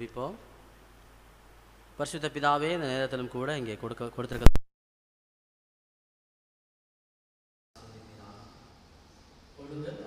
ஜெபிப்போம் பரிசுத்த பிதாவே இந்த நேரத்திலும் கூட இங்கே கொடுக்க கொடுத்துருக்க பொழுது